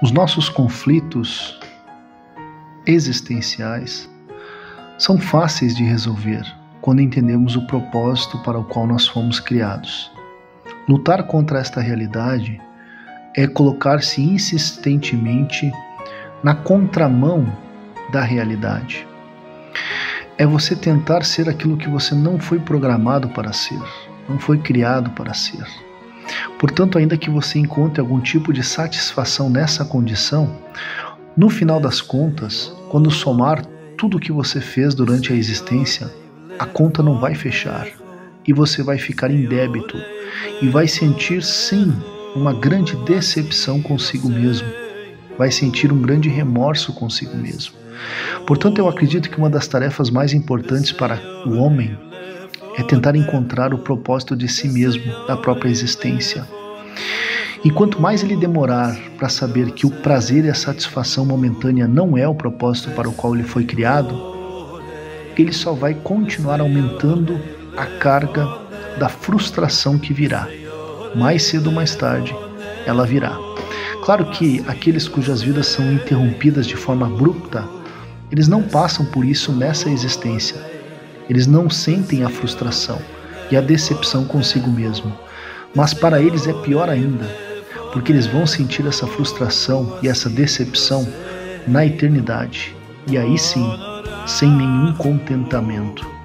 Os nossos conflitos existenciais são fáceis de resolver quando entendemos o propósito para o qual nós fomos criados. Lutar contra esta realidade é colocar-se insistentemente na contramão da realidade. É você tentar ser aquilo que você não foi programado para ser, não foi criado para ser. Portanto, ainda que você encontre algum tipo de satisfação nessa condição, no final das contas, quando somar tudo o que você fez durante a existência, a conta não vai fechar e você vai ficar em débito e vai sentir sim uma grande decepção consigo mesmo, vai sentir um grande remorso consigo mesmo. Portanto, eu acredito que uma das tarefas mais importantes para o homem é tentar encontrar o propósito de si mesmo, da própria existência. E quanto mais ele demorar para saber que o prazer e a satisfação momentânea não é o propósito para o qual ele foi criado, ele só vai continuar aumentando a carga da frustração que virá. Mais cedo ou mais tarde, ela virá. Claro que aqueles cujas vidas são interrompidas de forma abrupta, eles não passam por isso nessa existência. Eles não sentem a frustração e a decepção consigo mesmo. Mas para eles é pior ainda, porque eles vão sentir essa frustração e essa decepção na eternidade. E aí sim, sem nenhum contentamento.